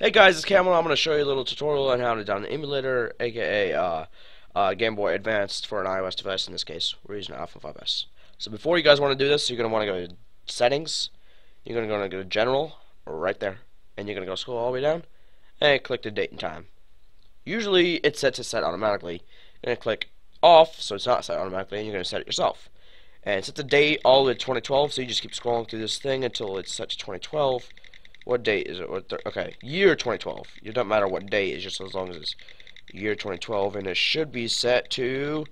Hey guys, it's Cameron. I'm going to show you a little tutorial on how to download an emulator, aka uh, uh, Game Boy Advanced for an iOS device. In this case, we're using an iPhone 5S. So before you guys want to do this, you're going to want to go to Settings. You're going to go to General, right there, and you're going to go scroll all the way down, and click the date and time. Usually, it's set to set automatically. You're going to click Off, so it's not set automatically, and you're going to set it yourself. And set the date all the way to 2012, so you just keep scrolling through this thing until it's set to 2012 what date is it? What okay, year 2012. It doesn't matter what date, it's just as long as it's year 2012, and it should be set to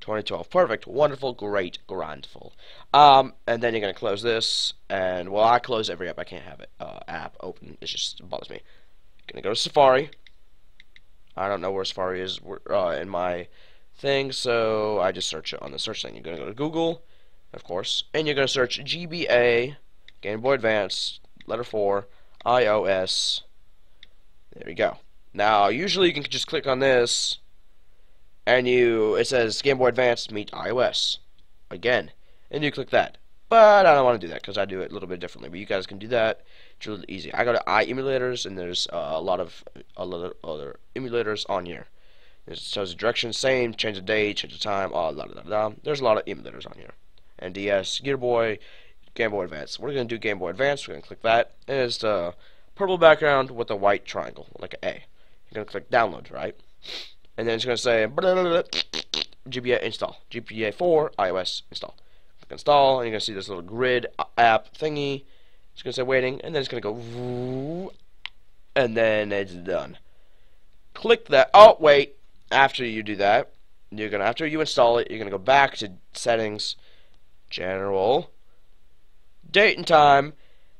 2012. Perfect, wonderful, great, grandful. Um, and then you're gonna close this, and well, I close every app. I can't have it uh, app open. It just bothers me. Gonna go to Safari. I don't know where Safari is uh, in my thing, so I just search it on the search thing. You're gonna go to Google, of course, and you're gonna search GBA Game Boy Advance letter 4, iOS. There we go. Now, usually you can just click on this, and you it says Game Boy Advance meet iOS. Again. And you click that. But I don't want to do that because I do it a little bit differently. But you guys can do that. It's really easy. I go to iEmulators, and there's uh, a lot of a lot of other emulators on here. It shows the direction, same, change the date, change the time, all da, da, da, There's a lot of emulators on here. And DS, Gear Boy, Game Boy Advance. We're going to do Game Boy Advance. We're going to click that. And it's the purple background with a white triangle, like an A. You're going to click Download, right? And then it's going to say GBA install. GBA 4 iOS install. Click install, and you're going to see this little grid app thingy. It's going to say waiting, and then it's going to go, and then it's done. Click that. Oh, wait. After you do that, you're going to, after you install it, you're going to go back to settings, general, date and time,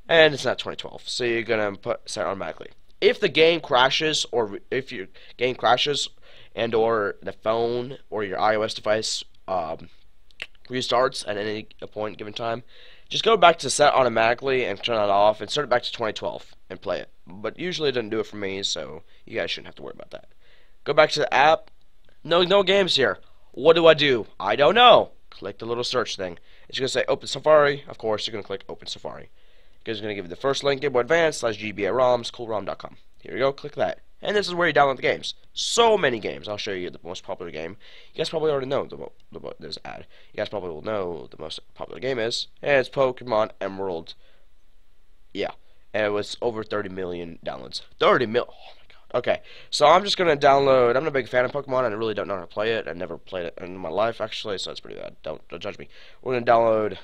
and it's not 2012. So you're gonna put set automatically. If the game crashes, or if your game crashes, and or the phone or your iOS device um, restarts at any point given time, just go back to set automatically and turn that off and start it back to 2012 and play it. But usually it doesn't do it for me, so you guys shouldn't have to worry about that. Go back to the app. No, no games here. What do I do? I don't know. Click the little search thing. It's going to say Open Safari. Of course, you're going to click Open Safari. It's going to give you the first link, Game Boy Advance slash GBA ROMs, coolrom.com. Here you go, click that. And this is where you download the games. So many games. I'll show you the most popular game. You guys probably already know the, the this ad. You guys probably will know the most popular game is. And it's Pokemon Emerald. Yeah. And it was over 30 million downloads. 30 mil. Oh Okay, so I'm just gonna download. I'm not a big fan of Pokemon, and I really don't know how to play it. I never played it in my life, actually, so it's pretty bad. Don't, don't judge me. We're gonna download.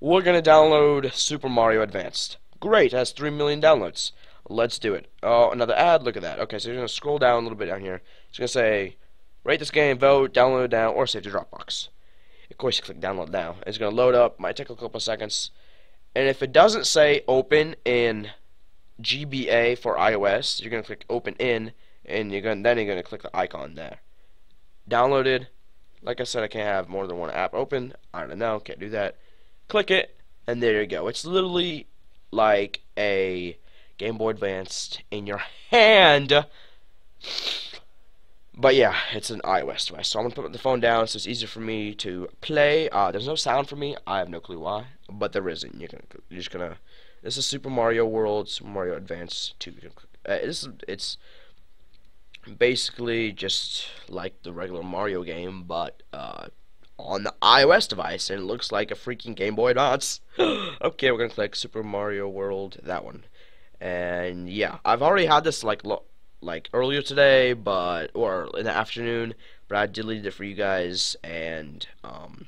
We're gonna download Super Mario Advanced. Great, it has three million downloads. Let's do it. Oh, another ad. Look at that. Okay, so you're gonna scroll down a little bit down here. It's gonna say, rate this game, vote, download now, or save to Dropbox. Of course, you click download now. It's gonna load up. Might take a couple seconds. And if it doesn't say open in GBA for iOS, you're gonna click open in, and you're gonna then you're gonna click the icon there. Downloaded. Like I said, I can't have more than one app open. I don't know, can't do that. Click it, and there you go. It's literally like a Game Boy Advanced in your hand. But yeah, it's an iOS device. So I'm gonna put the phone down so it's easier for me to play. Uh, there's no sound for me. I have no clue why, but there isn't. You're gonna you're just gonna this is Super Mario World, Super Mario Advance 2. Uh, it's, it's basically just like the regular Mario game, but uh, on the iOS device, and it looks like a freaking Game Boy Advance. okay, we're gonna click Super Mario World, that one, and yeah, I've already had this like like earlier today, but or in the afternoon, but I deleted it for you guys, and um,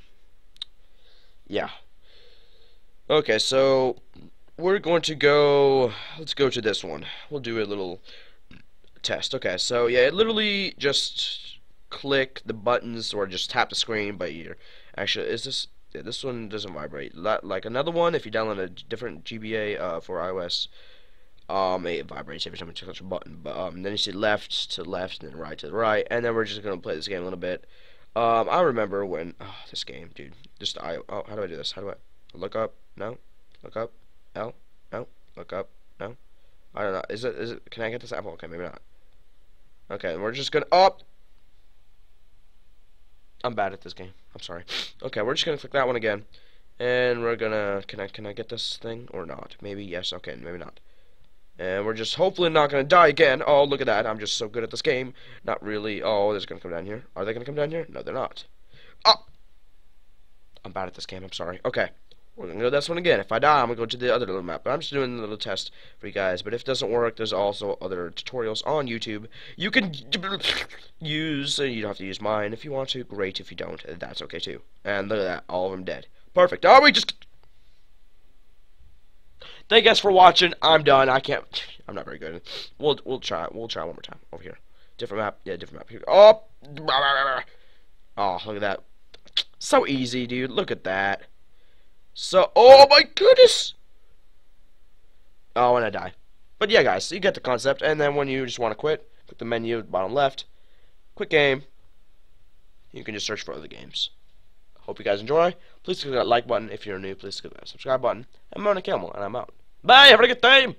yeah. Okay, so we're going to go, let's go to this one. We'll do a little test. Okay, so yeah, it literally just click the buttons or just tap the screen, but you're, actually, is this, yeah, this one doesn't vibrate. Like another one, if you download a different GBA uh, for iOS, um, it vibrates every time you touch a button. But um, then you see left to left and then right to the right, and then we're just gonna play this game a little bit. Um, I remember when oh, this game, dude. Just I oh, how do I do this? How do I look up? No, look up. No? No? Look up? No? I don't know. Is it, is it, can I get this apple? Okay, maybe not. Okay, we're just gonna, up. Oh! I'm bad at this game. I'm sorry. Okay, we're just gonna click that one again. And we're gonna, can I, can I get this thing or not? Maybe yes, okay, maybe not. And we're just hopefully not to die again. Oh, look at that. I'm just so good at this game. Not really. Oh, they're to come down here. Are they to come down here? No, they're not. Oh! I'm bad at this game. I'm sorry. Okay. We're going to go this one again. If I die, I'm going to go to the other little map. But I'm just doing a little test for you guys. But if it doesn't work, there's also other tutorials on YouTube. You can use, you don't have to use mine if you want to. Great if you don't. That's okay too. And look at that. All of them dead. Perfect. Are we just... Thank you guys for watching. I'm done. I can't... I'm not very good. We'll we'll try. We'll try one more time. Over here. Different map. Yeah, different map. Here. Oh! Oh, look at that. So easy, dude. Look at that. So, oh my goodness! Oh, and I die. But yeah, guys, you get the concept. And then when you just want to quit, click the menu at bottom left, quit game. You can just search for other games. Hope you guys enjoy. Please click that like button if you're new. Please click that subscribe button. I'm Moaning Camel, and I'm out. Bye. Have a good time.